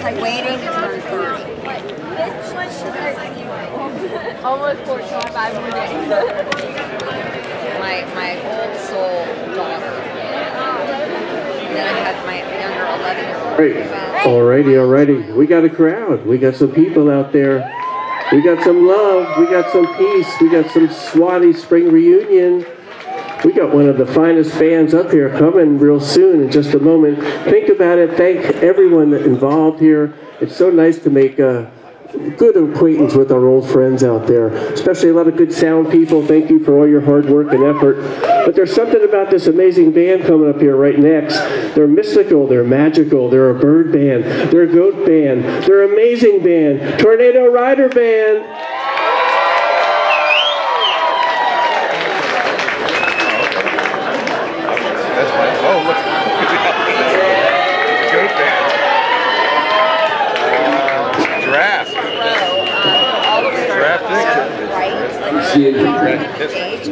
She's like waiting to turn 30. Almost 45 more days. My, my old soul daughter. And then I had my younger 11 year old. Great. Alrighty, alrighty. We got a crowd. We got some people out there. We got some love. We got some peace. We got some Swati Spring Reunion. We got one of the finest bands up here coming real soon in just a moment. Think about it. Thank everyone involved here. It's so nice to make a good acquaintance with our old friends out there, especially a lot of good sound people. Thank you for all your hard work and effort. But there's something about this amazing band coming up here right next. They're mystical, they're magical, they're a bird band, they're a goat band, they're an amazing band, Tornado Rider Band. That's fine. Oh, look. Goat band. Giraffe. Giraffe thing. Right? See it. Gate.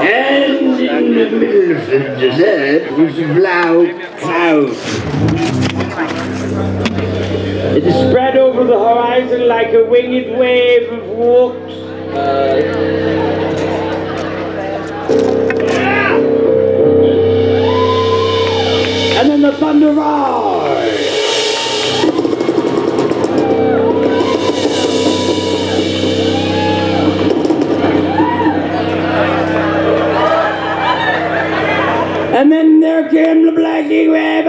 And in the middle of the desert was a black cloud. It spread over the horizon like a winged wave of walks. And then the thunder roared. Came the blazing wave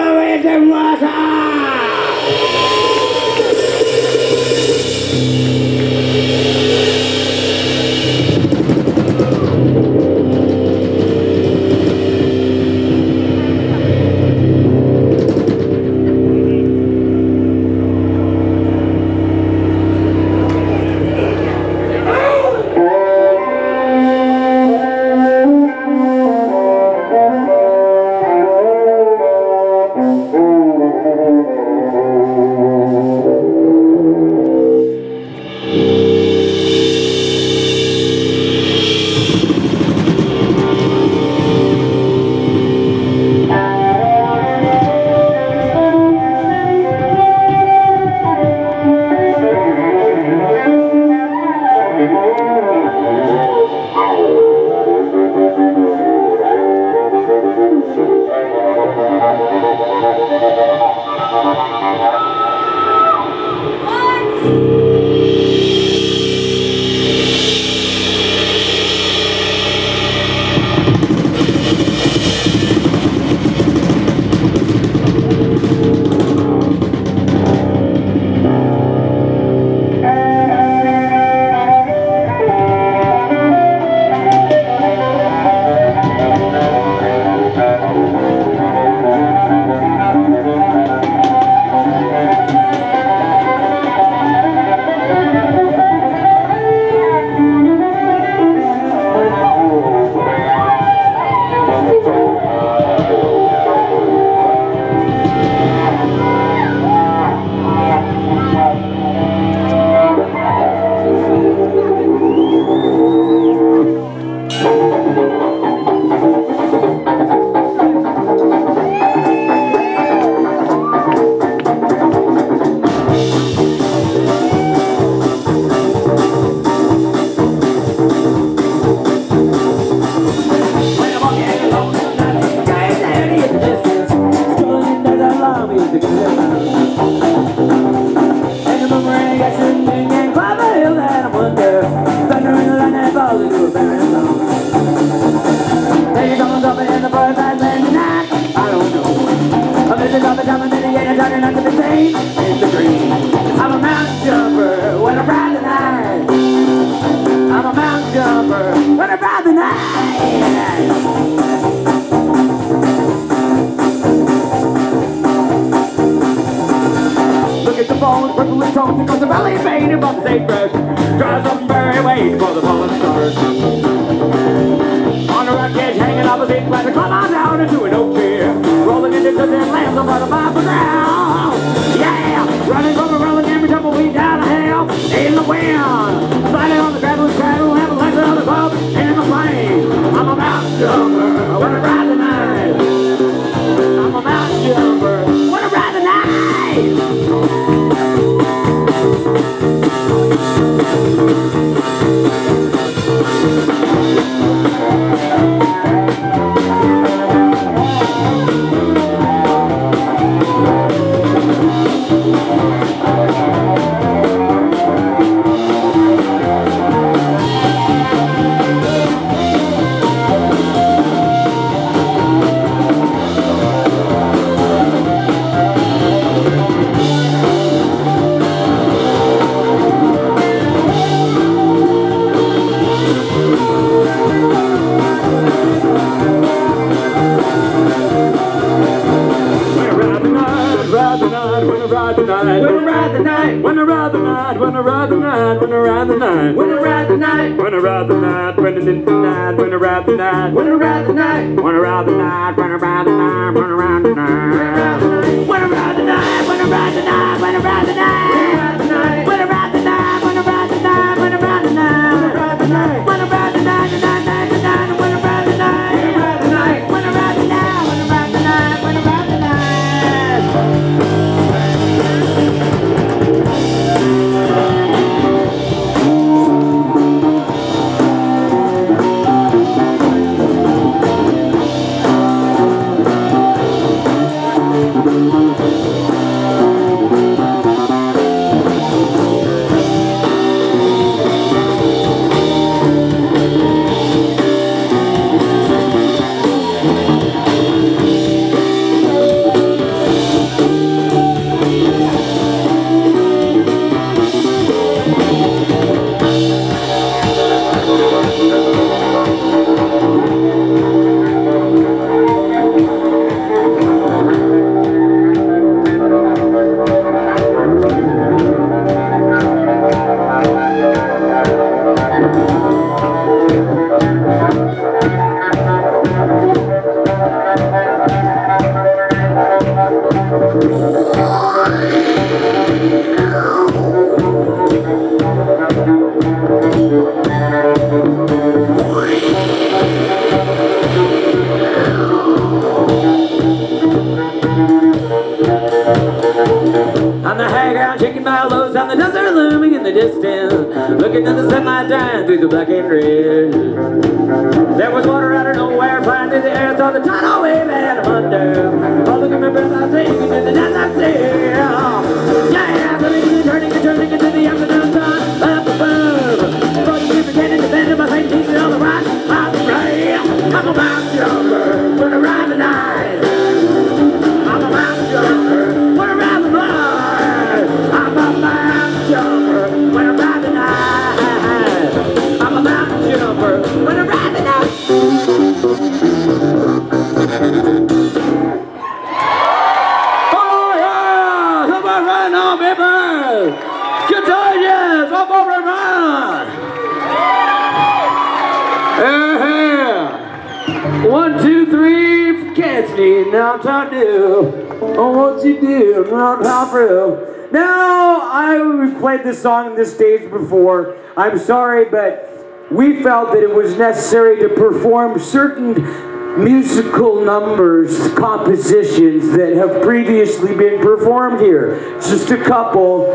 because the belly vein above the draws up for the fallen stars. On a rock edge hanging climb on down into an oak tree, rolling into the dead lands of the ground. Yeah, running from a rolling every tumbleweed down a hill in the wind, sliding on the gravel gravel, having legs on the in the plain. I'm about to jumper when I ride Thank you. Ride the night, when I ride the night, when I ride the night, I ride the night, I ride the night, I ride the night, I ride the night, I did the night, when I ride the night, when I ride the night, when I ride the night, when I ride the night, I ride the night, when I ride the night, when I ride the night, when I ride the night, I ride the night, now to do. Oh, what you do, not how through. Now, I played this song on this stage before. I'm sorry, but we felt that it was necessary to perform certain musical numbers, compositions that have previously been performed here. Just a couple,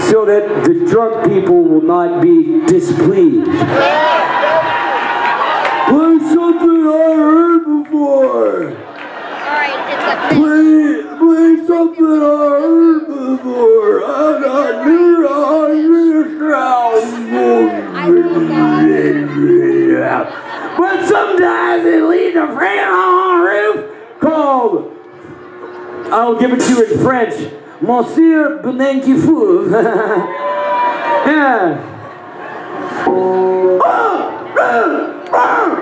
so that the drunk people will not be displeased. Play something I heard before. Alright, it's a thing. Play, play something I heard before. I got new on I will yeah. But sometimes it leads to friend on a roof called, I'll give it to you in French, Monsieur Benenki Fou. yeah. I've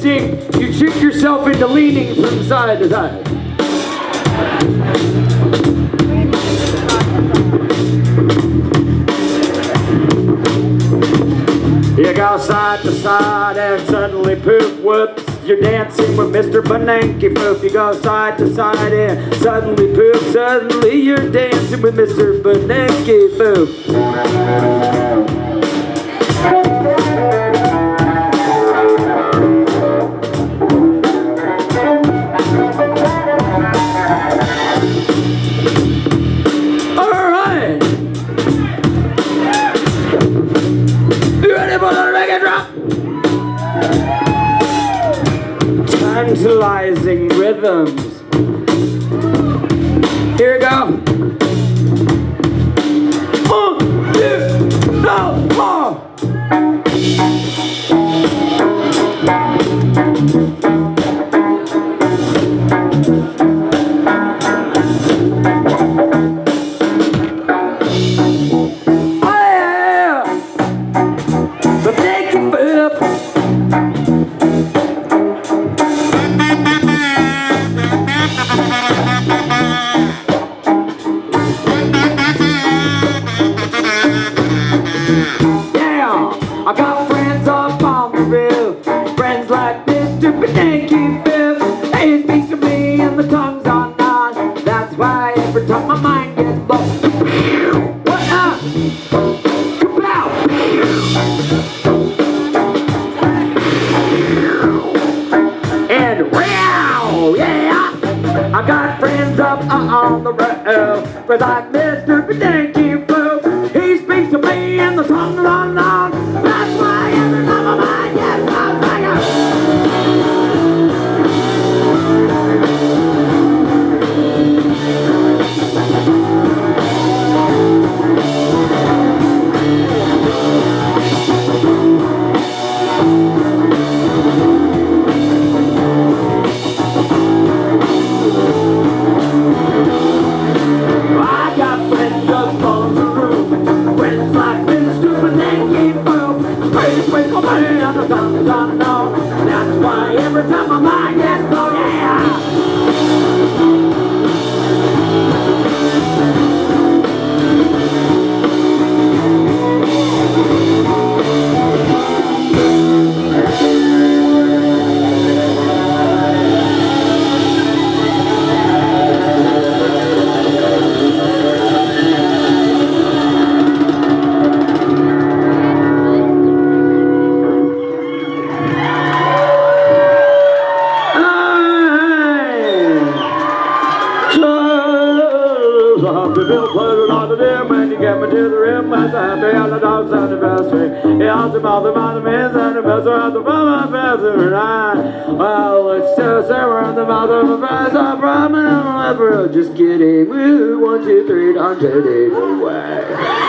dancing, you trick yourself into leaning from side to side. You go side to side and suddenly poof, whoops, you're dancing with Mr. Bananky Poof. You go side to side and suddenly poof, suddenly you're dancing with Mr. Bananky Poof. tantalizing rhythms. Here we go. haunted anyway.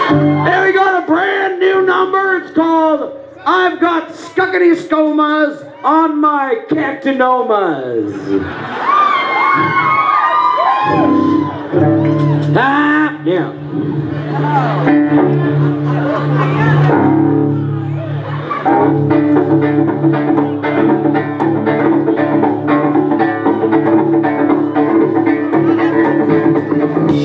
And we got a brand new number. It's called I've Got Skuckety skomas on My Cactinomas. ah, yeah.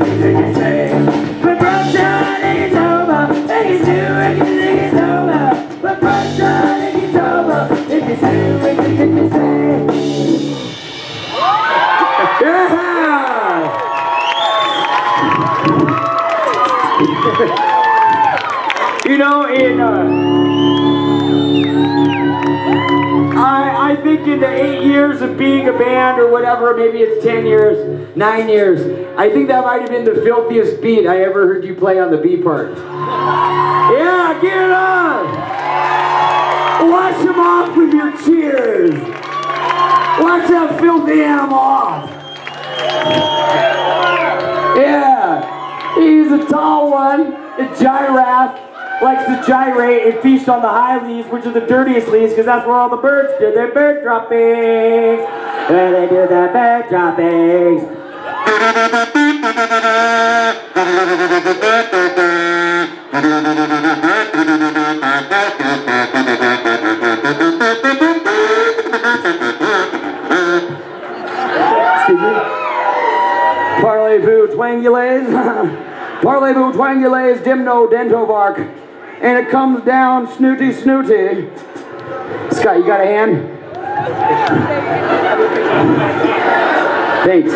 Yeah! you know, in uh, I, think in the eight years of being a band or whatever, maybe it's 10 years, nine years, I think that might have been the filthiest beat I ever heard you play on the B part. Yeah, get it on! Wash them off with your cheers! Wash that filthy animal off! Yeah, he's a tall one, a giraffe, likes to gyrate and feast on the high leaves, which are the dirtiest leaves, because that's where all the birds do their bird droppings. Where they do their bird droppings. Parlez-vous twangules? Parlez-vous dimno dentovark. And it comes down snooty snooty. Scott, you got a hand? Thanks.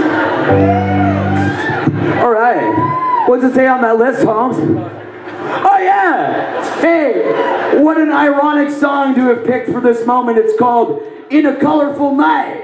All right. What's it say on that list, Holmes? Oh yeah! Hey, what an ironic song to have picked for this moment. It's called In a Colorful Night.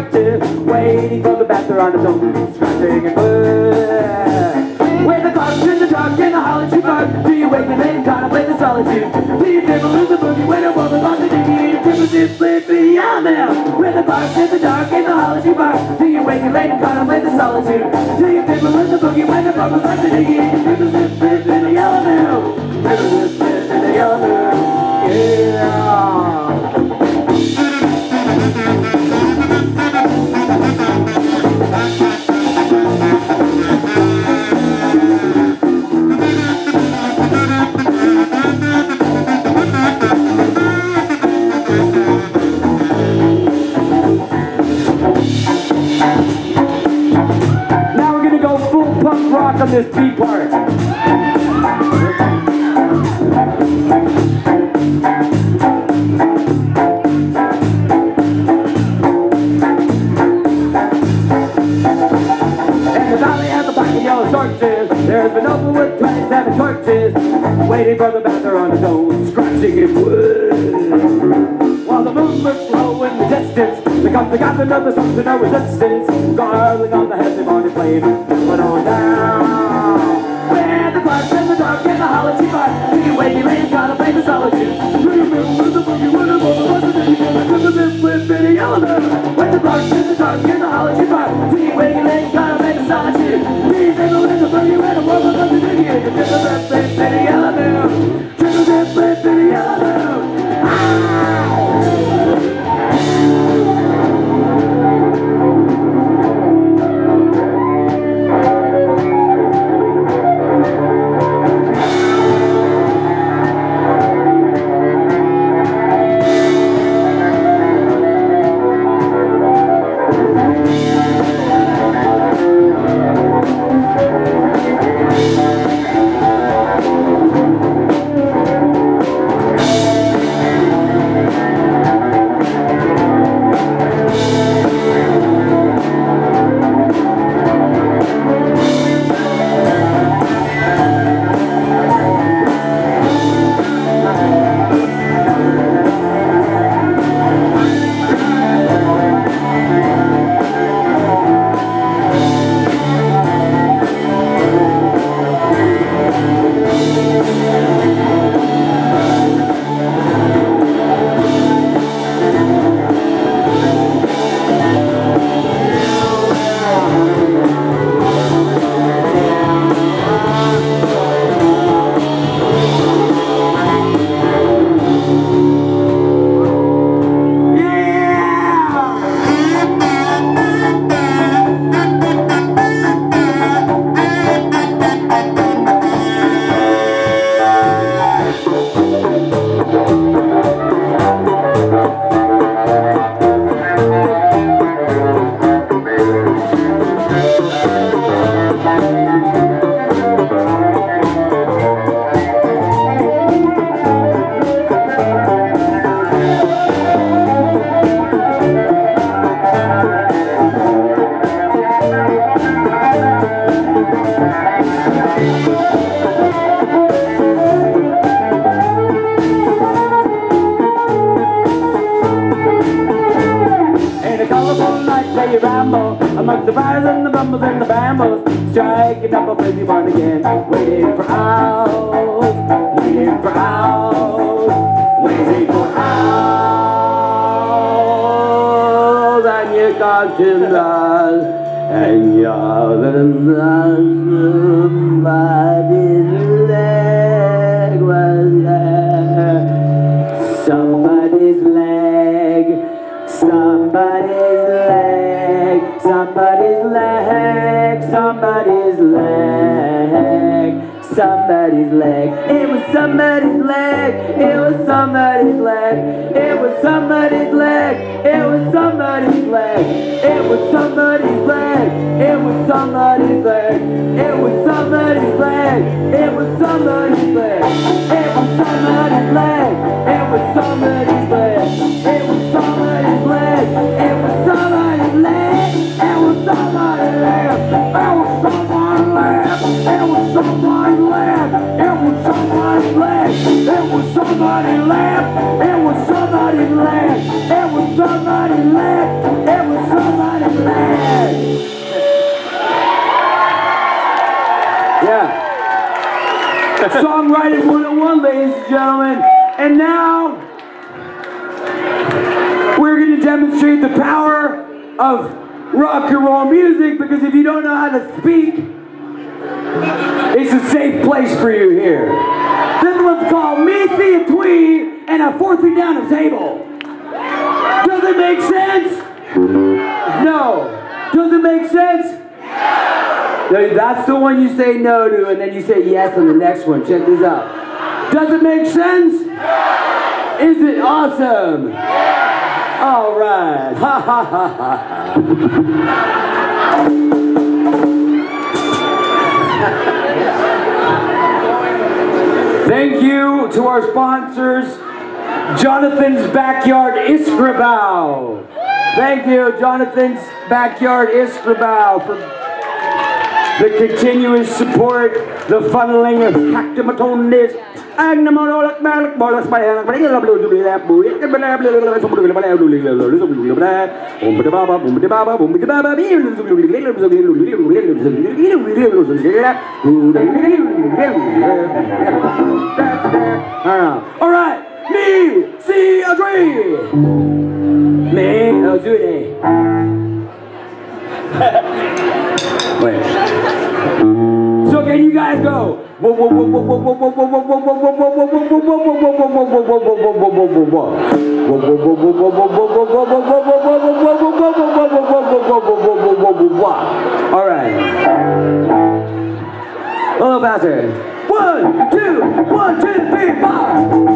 waiting for the bather on his own, scratching and blue. With the clocks in the dark and the hollow tree bark, do you wake and contemplate the solitude? Do you never lose the boogie when a woman wants to dig you? Triple dip, flip, beyond them. With the clocks in the dark and the hollow tree bark, do you wake and contemplate the solitude? Do you never lose the boogie when a woman to dig this beat part. There's been open with 27 torches, waiting for the bather on his own, scratching his wood. While the moon looks low in the distance, there comes the captain of the sons to no resistance, gargling on the heads of on his blade, put on down. The in the dark and the bark, do you wake me late, gotta play the solitude. With the boogie, with the boogie, with the boogie, with the boogie, with the yellow When the clouds in the dark and the bark, do you wake me late, gotta play the solitude. Please take a look at the boogie, with the woman, with the boogie, with the boogie, with the yellow Triple dip, flip, in the yellow In a colorful night where you ramble Amongst the fires and the bumbles and the brambles. Striking up oh, a busy barn again. Waiting for hours Waiting for hours Waiting for hours. And you got to love And you're the Somebody's leg was there. Somebody's leg. Somebody's leg. Somebody's leg. Somebody's leg. Somebody's leg. It was somebody's leg. It was somebody's leg. It was somebody's leg. It was somebody's leg. It was somebody's leg. It was somebody's leg it was somebody's leg, it was somebody's leg, it was somebody's leg, it was somebody's say no to, and then you say yes on the next one. Check this out. Does it make sense? Is it awesome? All right. Ha ha ha ha. Thank you to our sponsors, Jonathan's Backyard Iskrabau. Thank you, Jonathan's Backyard Iskrabau, for the continuous support, the funneling of cactimatonis, and the monolic malic hand, but to be that booty, I'm All right, me, see a dream. Me, I'll it. Wait. So can you guys go? All right. A little faster. One, two, one, two, three, four.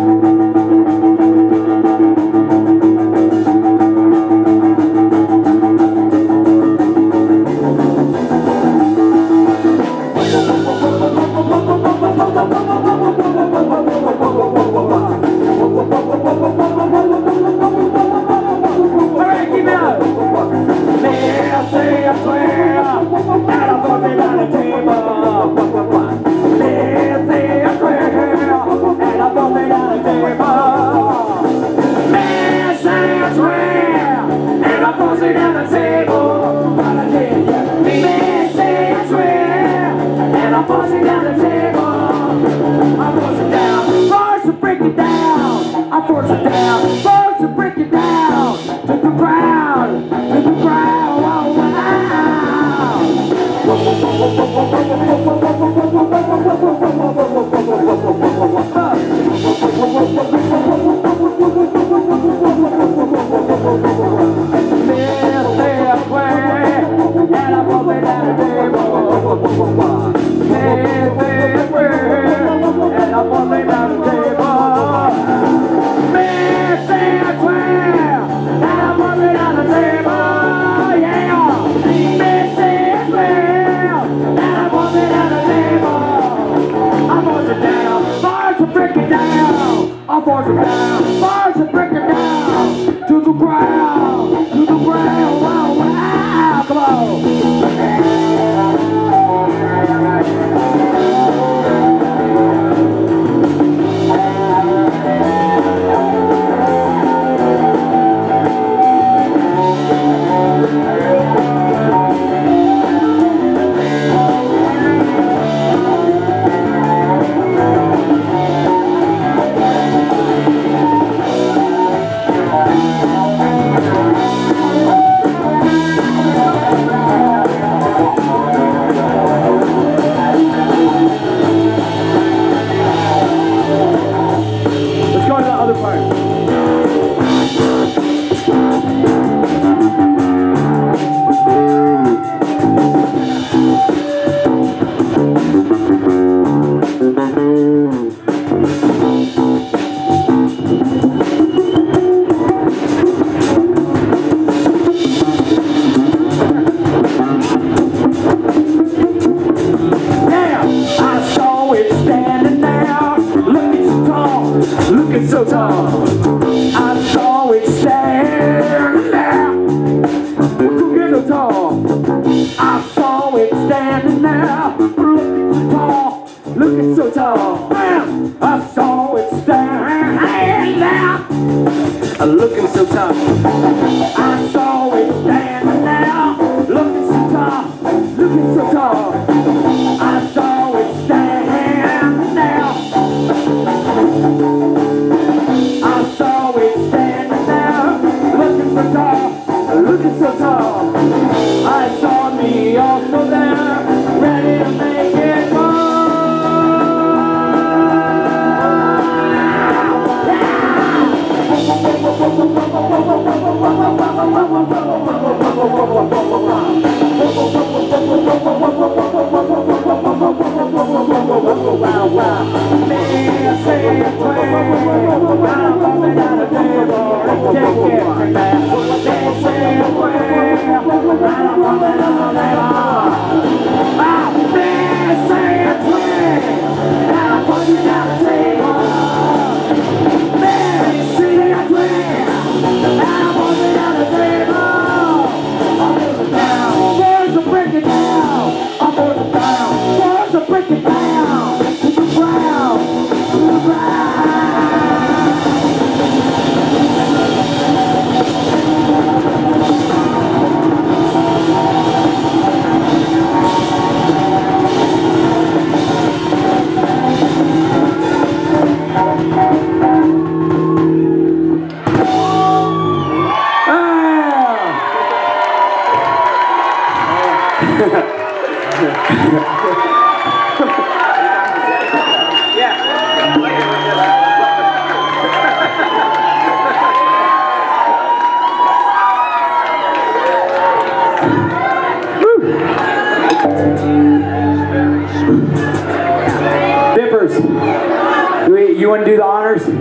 You, want to do the honors? Uh,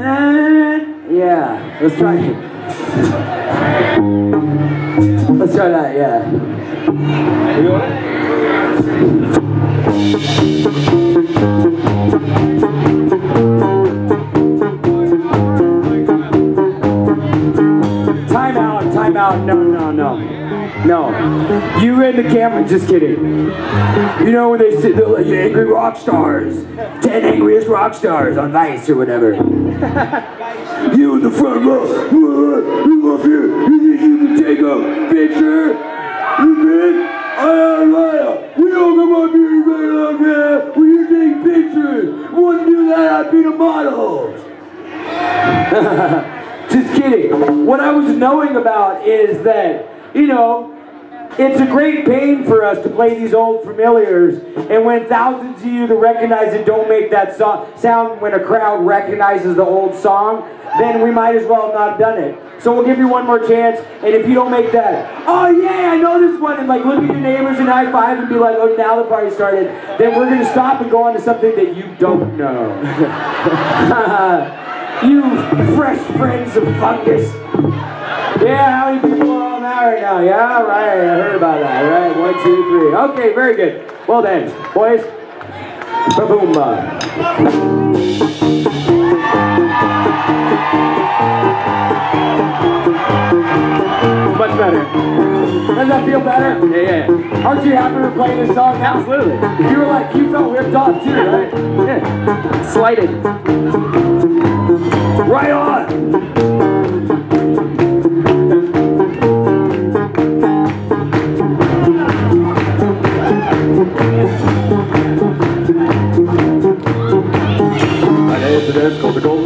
uh, yeah, let's try it. Let's try that, yeah. You and the camera, just kidding. You know when they say they're like angry rock stars, 10 angriest rock stars on Vice or whatever. you in the front row, you up here, you think you can take a picture? You think? I am liar. We don't come up here very like that. You take pictures? Wouldn't do that, I'd be the model. Just kidding. What I was knowing about is that, you know, it's a great pain for us to play these old familiars, and when thousands of you that recognize it don't make that so- sound when a crowd recognizes the old song, then we might as well have not done it. So we'll give you one more chance, and if you don't make that, oh yeah, I know this one, and like look at your neighbors and high five and be like, oh now the party started, then we're gonna stop and go on to something that you don't know. you fresh friends of fungus. Yeah, how many people right now? Yeah, right. I heard about that. Right, one, two, three. Okay, very good. Well then, boys. Ba-boom. Much better. Does that feel better? Yeah, yeah. Aren't you happy we're playing this song? Absolutely. You were like, you felt ripped off too, right? Yeah. Slighted. Right on.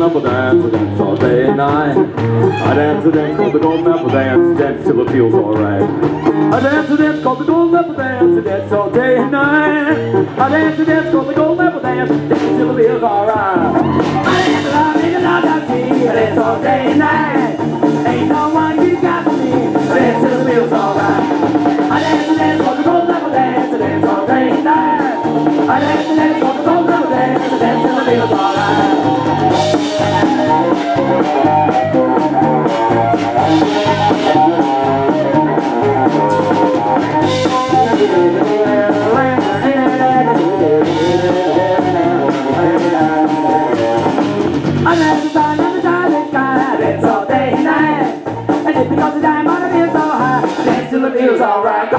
Apple Dance, I dance all day and night. I dance a dance called the Golden Apple Dance, dance till it feels alright. I dance a dance called the Golden Apple Dance, I dance all day and night. I dance a dance called the Golden Apple Dance, dance till it feels alright. I dance a la la la la I dance all day and night. Ain't no one you got me, I dance till it feels alright. I dance a dance called the Golden Apple Dance, I dance all day and night. I dance a dance called the Golden Apple Dance, I dance till it feels alright. I dance the sun and the sky, I dance all day and night. And if because the on the so high, dance till it feels alright.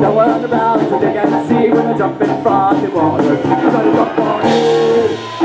No one about to dig and see when I jump in frosty water. You gotta jump on in.